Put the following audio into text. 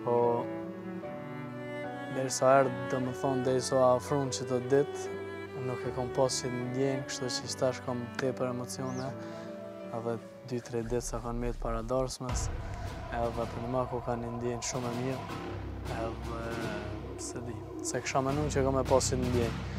Po, derisa erdh, domethonë, derisa u afrun qito ditë, nuk e kom pas qit ndjenjë, kështu që veç tash kom tepër emocione, edhe 2-3 ditë sa kanë met para darsmës, edhe për mu ka kanë ndjenjë shumë e mirë, edhe s'e di, s'e kisha menu që kom me pas qit ndjenjë.